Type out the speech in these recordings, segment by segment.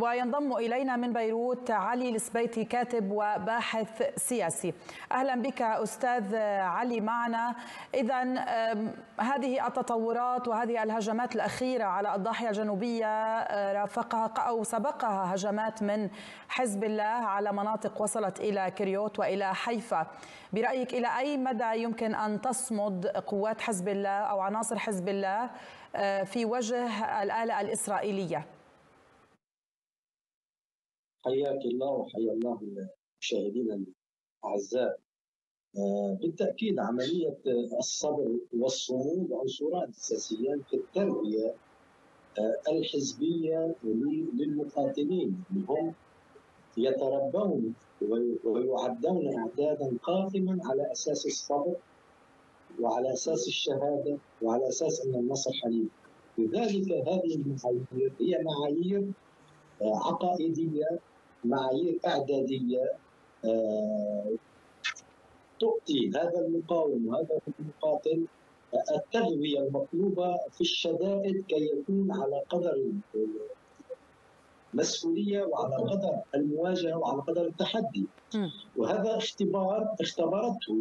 وينضم إلينا من بيروت علي السبيتي كاتب وباحث سياسي. أهلا بك أستاذ علي معنا. إذا هذه التطورات وهذه الهجمات الأخيرة على الضاحية الجنوبية رافقها أو سبقها هجمات من حزب الله على مناطق وصلت إلى كريوت وإلى حيفا. برأيك إلى أي مدى يمكن أن تصمد قوات حزب الله أو عناصر حزب الله في وجه الآلة الإسرائيلية؟ حياك الله وحيا الله المشاهدين الأعزاء. آه، بالتأكيد عملية الصبر والصمود عنصران أساسيان في التربية آه، الحزبية للمقاتلين. اللي هم يتربون ويعدون أعدادا قائما على أساس الصبر وعلى أساس الشهادة وعلى أساس أن النصر حليف لذلك هذه المعايير هي معايير آه، عقائدية معايير إعدادية آه، تعطي هذا المقاوم وهذا المقاتل التغذيه المطلوبة في الشدائد كي يكون على قدر المسؤولية وعلى قدر المواجهة وعلى قدر التحدي. وهذا اختبار اختبرته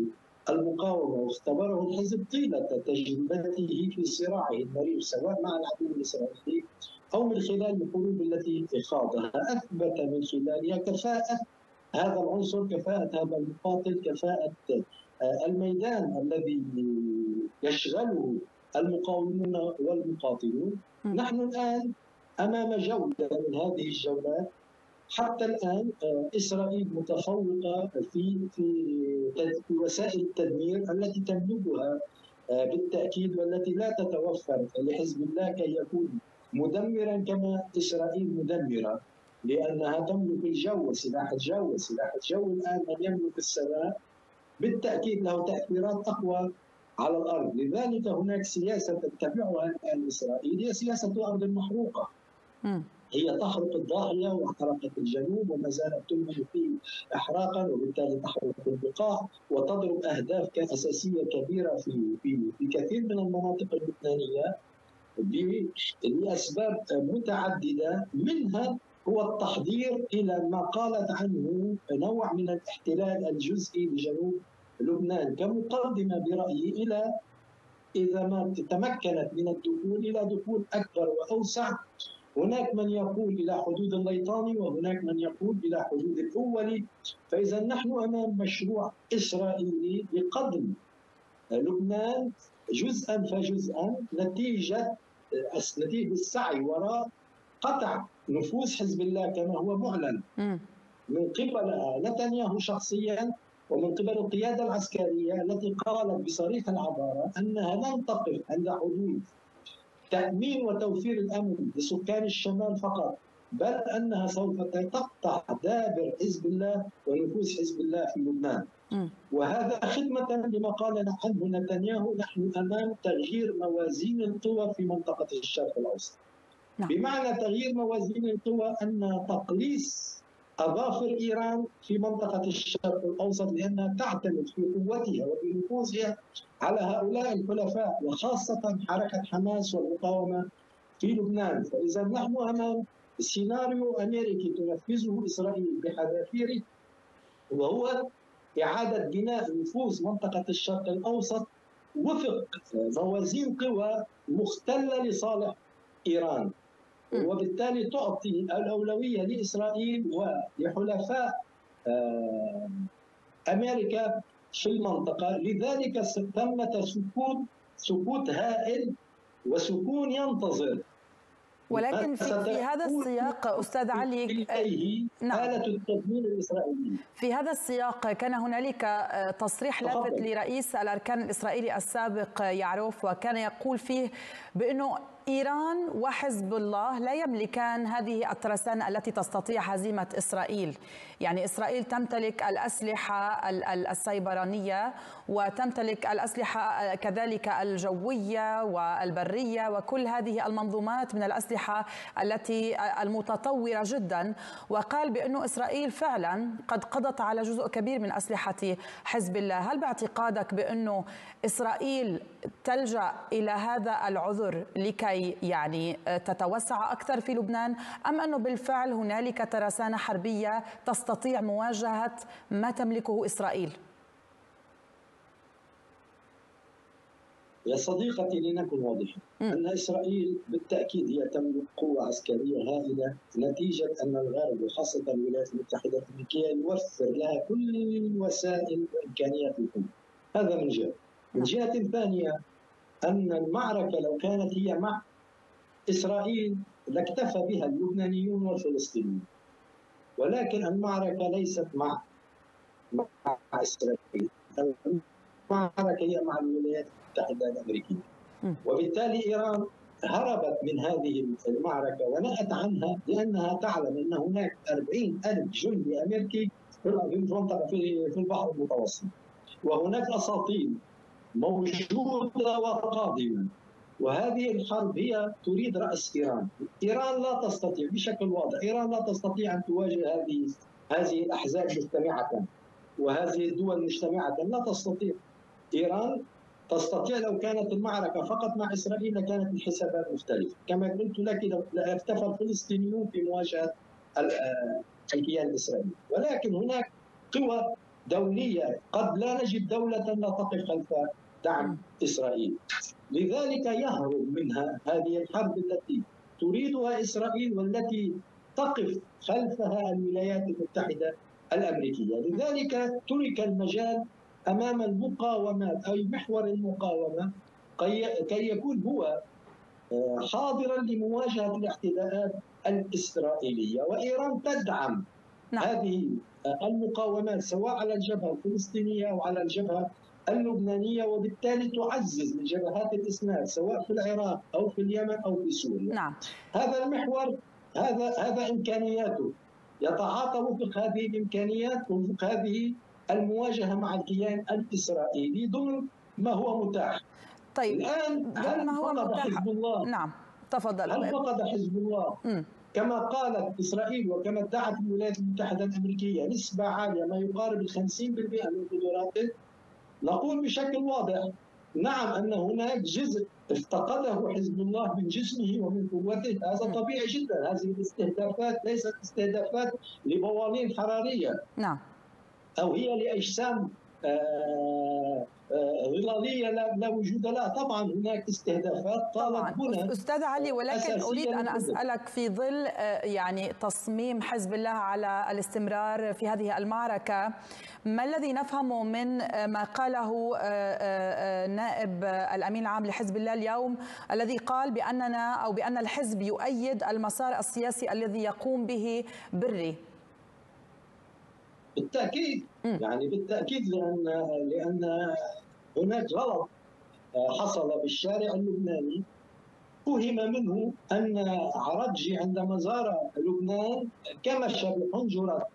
المقاومة واختبره الحزب طيلة تجربته في صراعه المرير سواء مع العدو الإسرائيلي أو من خلال الحروب التي خاضها. أثبت من خلالها كفاءة. هذا العنصر كفاءة هذا المقاتل كفاءة. آه، الميدان الذي يشغله المقاومون والمقاتلون. نحن الآن أمام جولة من هذه الجولات حتى الآن آه، إسرائيل متفوقة في في وسائل التدمير التي تملكها آه، بالتأكيد والتي لا تتوفر لحزب الله كي يكون مدمرا كما إسرائيل مدمرة لأنها تملك الجو سلاح الجو سلاح الجو الآن من يملك السماء. بالتأكيد له تأثيرات أقوى على الأرض. لذلك هناك سياسة تتبعها الآن إسرائيل هي سياسة الأرض المحروقه هي تحرق الضاحية وحرقت الجنوب وما زالت تنهي فيه احراقا وبالتالي تحرق البقاع وتضرب أهداف اساسيه كبيرة في في في كثير من المناطق اللبنانية. لاسباب متعددة منها هو التحضير إلى ما قالت عنه نوع من الاحتلال الجزئي لجنوب لبنان كمقدمة برأيي إلى إذا ما تمكنت من الدخول إلى دخول أكبر وأوسع. هناك من يقول إلى حدود الليطاني وهناك من يقول إلى حدود الاولي فإذا نحن أمام مشروع إسرائيلي لقدم لبنان جزءا فجزءا نتيجة نتيجه السعي وراء قطع نفوذ حزب الله كما هو معلن. من قبل نتنياهو شخصيا ومن قبل القيادة العسكرية التي قالت بصريح العبارة أنها لن تقف عند حدود تأمين وتوفير الأمن لسكان الشمال فقط بل أنها سوف تقطع دابر حزب الله ونفوذ حزب الله في لبنان. وهذا خدمة لما قال عنه نتنياهو نحن أمام تغيير موازين القوى في منطقة الشرق الأوسط نعم. بمعنى تغيير موازين القوى أن تقليص أظافر إيران في منطقة الشرق الأوسط لأنها تعتمد في قوتها وفي نفوذها على هؤلاء الحلفاء وخاصة حركة حماس والمقاومة في لبنان فإذا نحن أمام سيناريو أمريكي تنفذه إسرائيل بحذافيره وهو إعادة بناء نفوذ منطقة الشرق الأوسط وفق موازين قوى مختلة لصالح إيران. وبالتالي تعطي الأولوية لإسرائيل ولحلفاء آه، أمريكا في المنطقة. لذلك ثمة سكوت سكوت هائل وسكون ينتظر. ولكن في, في هذا السياق أستاذ علي نعم. آلة الإسرائيلي في هذا السياق كان هنالك آه، تصريح لافت لرئيس الأركان الإسرائيلي السابق يعروف وكان يقول فيه بأنه إيران وحزب الله لا يملكان هذه الترسانة التي تستطيع هزيمة إسرائيل. يعني إسرائيل تمتلك الأسلحة السيبرانية وتمتلك الأسلحة كذلك الجوية والبرية وكل هذه المنظومات من الأسلحة التي المتطورة جدا. وقال بأنه إسرائيل فعلا قد قضت على جزء كبير من أسلحة حزب الله. هل باعتقادك بأنه إسرائيل تلجأ إلى هذا العذر لكي لكي يعني تتوسع أكثر في لبنان؟ أم أنه بالفعل هنالك ترسانة حربية تستطيع مواجهة ما تملكه إسرائيل؟ يا صديقتي لنكن واضحين. أن إسرائيل بالتأكيد هي تملك قوة عسكرية هائلة نتيجة أن الغرب وخاصة الولايات المتحدة الأمريكية يوفر لها كل الوسائل وإمكانيات القوة هذا من جهة. من نعم. جهة ثانية أن المعركة لو كانت هي مع إسرائيل لاكتفى بها اللبنانيون والفلسطينيون. ولكن المعركة ليست مع مع إسرائيل. المعركة هي مع الولايات المتحدة الأمريكية. وبالتالي إيران هربت من هذه المعركة ونأت عنها لأنها تعلم أن هناك 40 ألف جندي أمريكي في المنطقة في البحر المتوسط. وهناك أساطيل موجودة وقادمة. وهذه الحرب هي تريد رأس إيران. إيران لا تستطيع بشكل واضح إيران لا تستطيع أن تواجه هذه هذه الأحزاب مجتمعة. وهذه الدول مجتمعة لا تستطيع. إيران تستطيع لو كانت المعركة فقط مع إسرائيل لكانت الحسابات مختلفة. كما قلت لك لو اكتفى الفلسطينيون في مواجهة آه، الكيان الإسرائيلي. ولكن هناك قوى دولية. قد لا نجد دولة لا تقف خلف دعم إسرائيل. لذلك يهرب منها هذه الحرب التي تريدها إسرائيل والتي تقف خلفها الولايات المتحدة الأمريكية. لذلك ترك المجال أمام المقاومات اي محور المقاومة كي يكون هو آه، حاضرا لمواجهة الاعتداءات الإسرائيلية. وإيران تدعم نعم. هذه المقاومات سواء على الجبهة الفلسطينية أو على الجبهة اللبنانية وبالتالي تعزز من جبهات الاسناد سواء في العراق أو في اليمن أو في سوريا. نعم. هذا المحور هذا هذا إمكانياته يتعاطى وفق هذه الإمكانيات وفق هذه المواجهة مع الكيان الإسرائيلي ضمن ما هو متاح طيب الآن هل ما هو فقد متاح. حزب الله نعم تفضل هل فقد حزب الله م. كما قالت إسرائيل وكما ادعت الولايات المتحدة الأمريكية نسبة عالية ما يقارب ال 50% من قدراته نقول بشكل واضح. نعم أن هناك جزء افتقده حزب الله من جسمه ومن قوته. هذا طبيعي جدا. هذه الاستهدافات ليست استهدافات لبوالين حرارية. نعم. أو هي لأجسام آه، آه، ظلاليه لا وجود لها. طبعا هناك استهدافات طالت هنا. أستاذ علي ولكن أريد أن أسألك في ظل آه، يعني تصميم حزب الله على الاستمرار في هذه المعركة ما الذي نفهمه من ما قاله نائب الأمين العام لحزب الله اليوم الذي قال بأننا أو بأن الحزب يؤيد المسار السياسي الذي يقوم به بري؟ بالتأكيد. يعني بالتأكيد لأن لأن هناك غلط آه، حصل بالشارع اللبناني. فهم منه أن عرجي عندما زار لبنان كمش بحنجره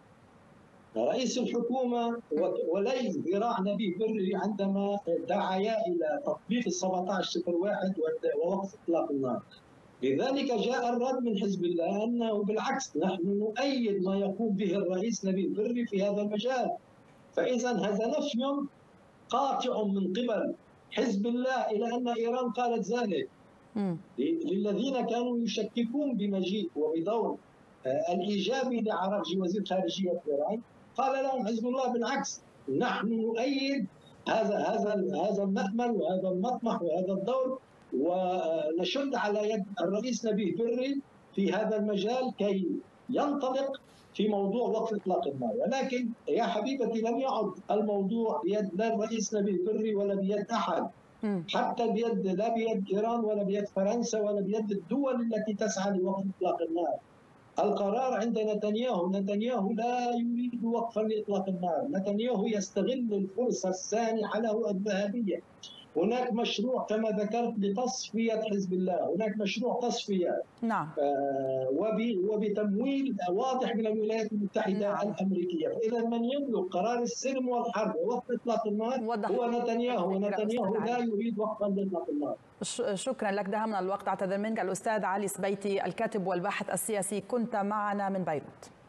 رئيس الحكومة ولي ذراع نبيه بري عندما دعايا إلى تطبيق ال 1701 ووقف إطلاق النار. لذلك جاء الرد من حزب الله أنه بالعكس نحن نؤيد ما يقوم به الرئيس نبيل بري في هذا المجال. فاذا هذا نفي قاطع من قبل حزب الله إلى أن إيران قالت ذلك. للذين كانوا يشككون بمجيء وبدور آه، الايجابي لعرقجي وزير خارجية إيران قال لهم حزب الله بالعكس نحن نؤيد هذا هذا هذا المأمل وهذا المطمح وهذا الدور ونشد على يد الرئيس نبيه بري في هذا المجال كي ينطلق في موضوع وقف إطلاق النار. ولكن يا حبيبتي لم يعد الموضوع بيد لا الرئيس نبيه بري ولا بيد أحد. حتى بيد لا بيد إيران ولا بيد فرنسا ولا بيد الدول التي تسعى لوقف إطلاق النار. القرار عند نتنياهو نتنياهو لا يريد وقفا لإطلاق النار. نتنياهو يستغل الفرصة السانحة له الذهبية. هناك مشروع كما ذكرت لتصفية حزب الله. هناك مشروع تصفية. نعم. آه وبتمويل واضح من الولايات المتحدة نعم. الأمريكية. فإذا من يملك قرار السلم والحرب ووقف إطلاق النار هو نتنياهو. ونتنياهو لا يريد وقفا لإطلاق النار. شكرا لك. دهمنا الوقت. اعتذر منك الأستاذ علي سبيتي الكاتب والباحث السياسي. كنت معنا من بيروت.